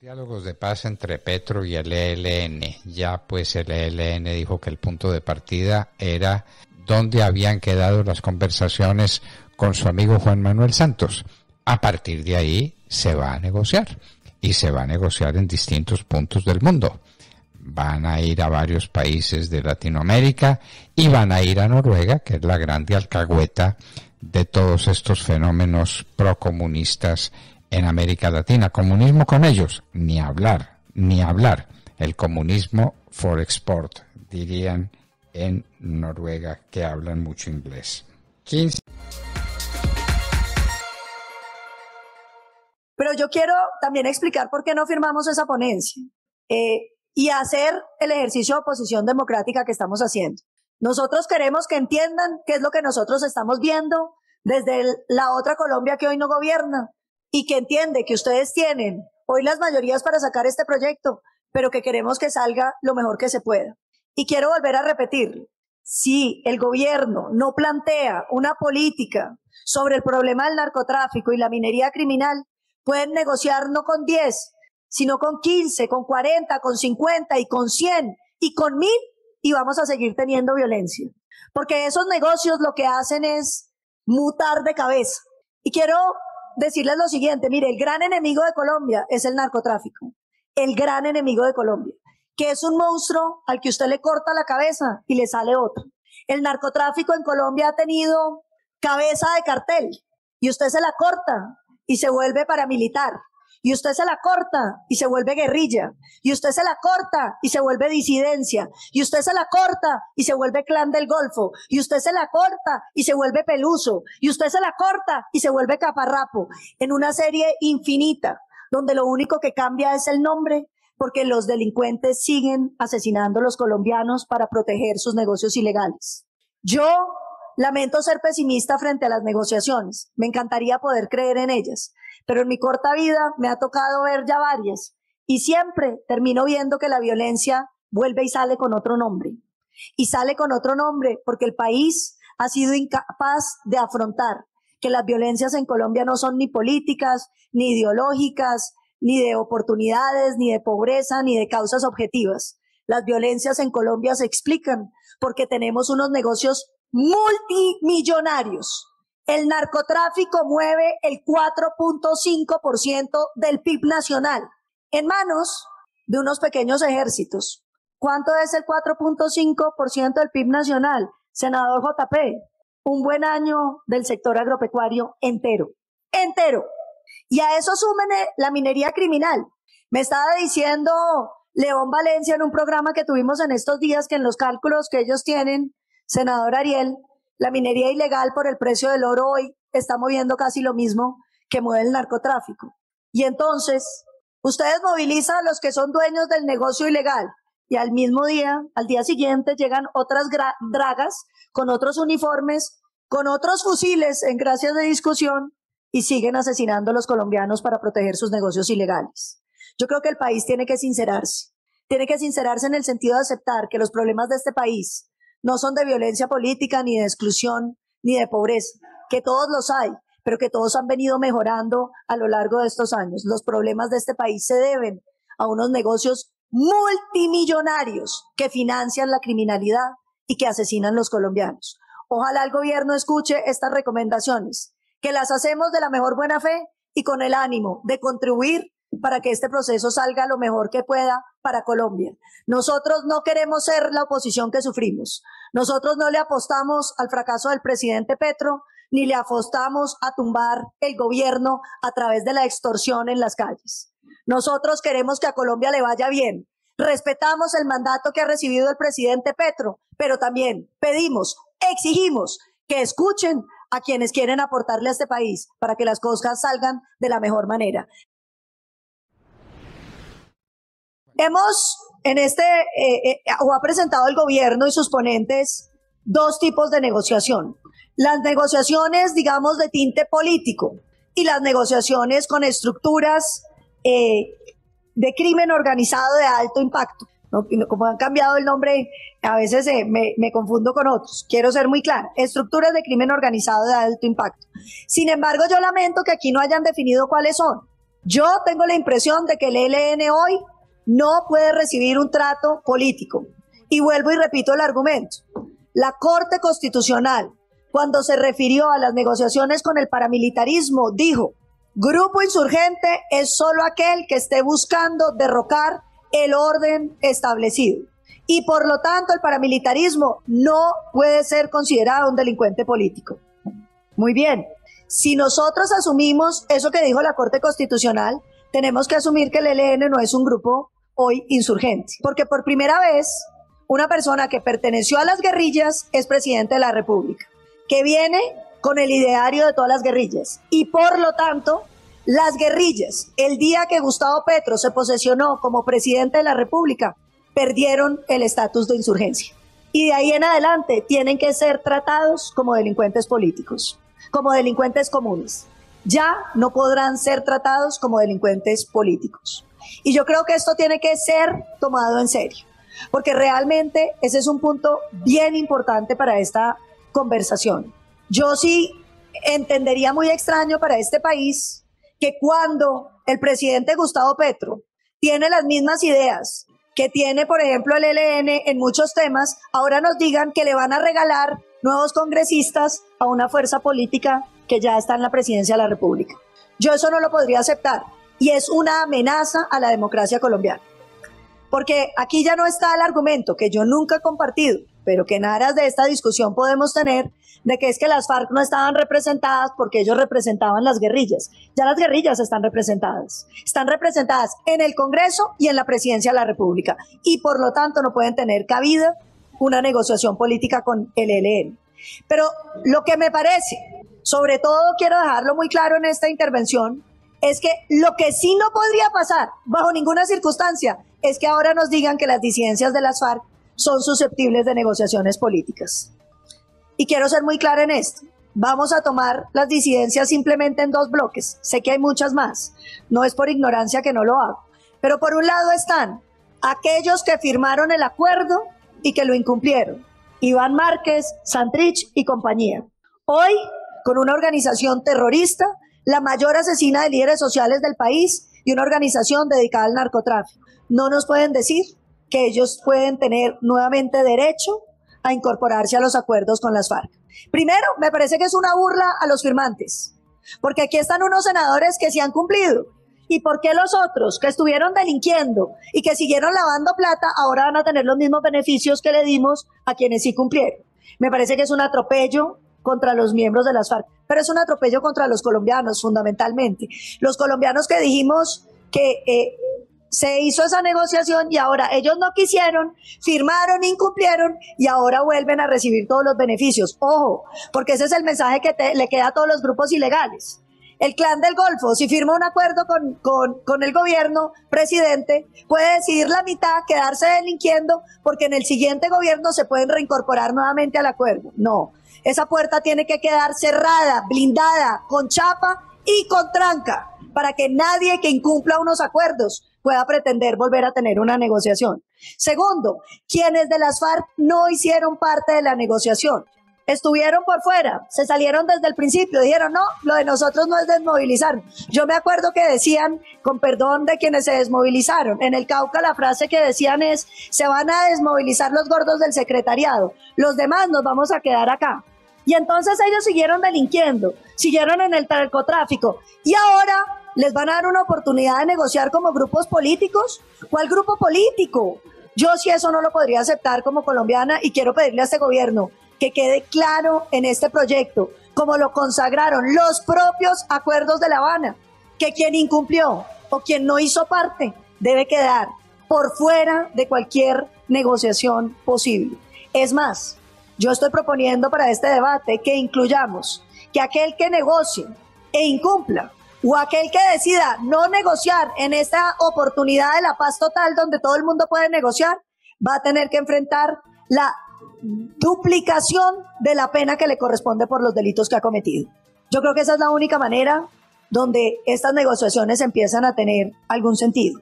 Diálogos de paz entre Petro y el ELN. Ya pues el ELN dijo que el punto de partida era donde habían quedado las conversaciones con su amigo Juan Manuel Santos. A partir de ahí se va a negociar y se va a negociar en distintos puntos del mundo. Van a ir a varios países de Latinoamérica y van a ir a Noruega, que es la grande alcahueta de todos estos fenómenos procomunistas en América Latina. Comunismo con ellos, ni hablar, ni hablar. El comunismo for export, dirían en Noruega, que hablan mucho inglés. Pero yo quiero también explicar por qué no firmamos esa ponencia eh, y hacer el ejercicio de oposición democrática que estamos haciendo. Nosotros queremos que entiendan qué es lo que nosotros estamos viendo desde la otra Colombia que hoy no gobierna y que entiende que ustedes tienen hoy las mayorías para sacar este proyecto, pero que queremos que salga lo mejor que se pueda. Y quiero volver a repetir, si el gobierno no plantea una política sobre el problema del narcotráfico y la minería criminal, Pueden negociar no con 10, sino con 15, con 40, con 50 y con 100 y con 1000 y vamos a seguir teniendo violencia. Porque esos negocios lo que hacen es mutar de cabeza. Y quiero decirles lo siguiente, mire, el gran enemigo de Colombia es el narcotráfico. El gran enemigo de Colombia, que es un monstruo al que usted le corta la cabeza y le sale otro. El narcotráfico en Colombia ha tenido cabeza de cartel y usted se la corta y se vuelve paramilitar. Y usted se la corta y se vuelve guerrilla. Y usted se la corta y se vuelve disidencia. Y usted se la corta y se vuelve clan del Golfo. Y usted se la corta y se vuelve peluso. Y usted se la corta y se vuelve caparrapo. En una serie infinita, donde lo único que cambia es el nombre, porque los delincuentes siguen asesinando a los colombianos para proteger sus negocios ilegales. Yo Lamento ser pesimista frente a las negociaciones. Me encantaría poder creer en ellas, pero en mi corta vida me ha tocado ver ya varias y siempre termino viendo que la violencia vuelve y sale con otro nombre. Y sale con otro nombre porque el país ha sido incapaz de afrontar que las violencias en Colombia no son ni políticas, ni ideológicas, ni de oportunidades, ni de pobreza, ni de causas objetivas. Las violencias en Colombia se explican porque tenemos unos negocios multimillonarios. El narcotráfico mueve el 4.5% del PIB nacional en manos de unos pequeños ejércitos. ¿Cuánto es el 4.5% del PIB nacional? Senador JP, un buen año del sector agropecuario entero, entero. Y a eso súmene la minería criminal. Me estaba diciendo León Valencia en un programa que tuvimos en estos días que en los cálculos que ellos tienen Senador Ariel, la minería ilegal por el precio del oro hoy está moviendo casi lo mismo que mueve el narcotráfico. Y entonces, ustedes movilizan a los que son dueños del negocio ilegal y al mismo día, al día siguiente, llegan otras dragas con otros uniformes, con otros fusiles en gracias de discusión y siguen asesinando a los colombianos para proteger sus negocios ilegales. Yo creo que el país tiene que sincerarse. Tiene que sincerarse en el sentido de aceptar que los problemas de este país no son de violencia política, ni de exclusión, ni de pobreza, que todos los hay, pero que todos han venido mejorando a lo largo de estos años. Los problemas de este país se deben a unos negocios multimillonarios que financian la criminalidad y que asesinan los colombianos. Ojalá el gobierno escuche estas recomendaciones, que las hacemos de la mejor buena fe y con el ánimo de contribuir para que este proceso salga lo mejor que pueda para Colombia. Nosotros no queremos ser la oposición que sufrimos. Nosotros no le apostamos al fracaso del presidente Petro, ni le apostamos a tumbar el gobierno a través de la extorsión en las calles. Nosotros queremos que a Colombia le vaya bien. Respetamos el mandato que ha recibido el presidente Petro, pero también pedimos, exigimos que escuchen a quienes quieren aportarle a este país para que las cosas salgan de la mejor manera. Hemos en este, eh, eh, o ha presentado el gobierno y sus ponentes dos tipos de negociación. Las negociaciones, digamos, de tinte político y las negociaciones con estructuras eh, de crimen organizado de alto impacto. Como han cambiado el nombre, a veces me, me, confundo con otros. Quiero ser muy clara. Estructuras de crimen organizado de alto impacto. Sin embargo, yo lamento que aquí no hayan definido cuáles son. Yo tengo la impresión de que el ELN hoy no puede recibir un trato político. Y vuelvo y repito el argumento. La Corte Constitucional, cuando se refirió a las negociaciones con el paramilitarismo, dijo, grupo insurgente es solo aquel que esté buscando derrocar el orden establecido. Y por lo tanto el paramilitarismo no puede ser considerado un delincuente político. Muy bien, si nosotros asumimos eso que dijo la Corte Constitucional, tenemos que asumir que el ELN no es un grupo hoy insurgente, porque por primera vez una persona que perteneció a las guerrillas es presidente de la República, que viene con el ideario de todas las guerrillas y por lo tanto las guerrillas, el día que Gustavo Petro se posesionó como presidente de la República, perdieron el estatus de insurgencia. Y de ahí en adelante tienen que ser tratados como delincuentes políticos como delincuentes comunes. Ya no podrán ser tratados como delincuentes políticos. Y yo creo que esto tiene que ser tomado en serio, porque realmente ese es un punto bien importante para esta conversación. Yo sí entendería muy extraño para este país que cuando el presidente Gustavo Petro tiene las mismas ideas que tiene, por ejemplo, el ELN en muchos temas, ahora nos digan que le van a regalar nuevos congresistas a una fuerza política que ya está en la presidencia de la República. Yo eso no lo podría aceptar y es una amenaza a la democracia colombiana. Porque aquí ya no está el argumento que yo nunca he compartido, pero que en aras de esta discusión podemos tener, de que es que las FARC no estaban representadas porque ellos representaban las guerrillas. Ya las guerrillas están representadas. Están representadas en el Congreso y en la presidencia de la República. Y por lo tanto no pueden tener cabida una negociación política con el ELN. Pero lo que me parece, sobre todo quiero dejarlo muy claro en esta intervención, es que lo que sí no podría pasar bajo ninguna circunstancia es que ahora nos digan que las disidencias de las FARC son susceptibles de negociaciones políticas. Y quiero ser muy clara en esto. Vamos a tomar las disidencias simplemente en dos bloques. Sé que hay muchas más. No es por ignorancia que no lo hago. Pero por un lado están aquellos que firmaron el acuerdo y que lo incumplieron. Iván Márquez, Santrich y compañía. Hoy, con una organización terrorista, la mayor asesina de líderes sociales del país y una organización dedicada al narcotráfico. No nos pueden decir que ellos pueden tener nuevamente derecho a incorporarse a los acuerdos con las FARC. Primero, me parece que es una burla a los firmantes, porque aquí están unos senadores que se han cumplido ¿Y por qué los otros que estuvieron delinquiendo y que siguieron lavando plata ahora van a tener los mismos beneficios que le dimos a quienes sí cumplieron? Me parece que es un atropello contra los miembros de las FARC, pero es un atropello contra los colombianos fundamentalmente. Los colombianos que dijimos que eh, se hizo esa negociación y ahora ellos no quisieron, firmaron, incumplieron y ahora vuelven a recibir todos los beneficios. Ojo, porque ese es el mensaje que le queda a todos los grupos ilegales el clan del Golfo, si firma un acuerdo con, con, el gobierno, presidente, puede decidir la mitad, quedarse delinquiendo, porque en el siguiente gobierno se pueden reincorporar nuevamente al acuerdo. No, esa puerta tiene que quedar cerrada, blindada, con chapa y con tranca, para que nadie que incumpla unos acuerdos pueda pretender volver a tener una negociación. Segundo, quienes de las FARC no hicieron parte de la negociación estuvieron por fuera, se salieron desde el principio, dijeron, no, lo de nosotros no es desmovilizar. Yo me acuerdo que decían, con perdón de quienes se desmovilizaron, en el Cauca la frase que decían es, se van a desmovilizar los gordos del secretariado, los demás nos vamos a quedar acá. Y entonces ellos siguieron delinquiendo, siguieron en el narcotráfico y ahora les van a dar una oportunidad de negociar como grupos políticos. ¿Cuál grupo político? Yo sí eso no lo podría aceptar como colombiana y quiero pedirle a este gobierno que quede claro en este proyecto, como lo consagraron los propios acuerdos de La Habana, que quien incumplió o quien no hizo parte debe quedar por fuera de cualquier negociación posible. Es más, yo estoy proponiendo para este debate que incluyamos que aquel que negocie e incumpla o aquel que decida no negociar en esta oportunidad de la paz total donde todo el mundo puede negociar, va a tener que enfrentar la duplicación de la pena que le corresponde por los delitos que ha cometido. Yo creo que esa es la única manera donde estas negociaciones empiezan a tener algún sentido.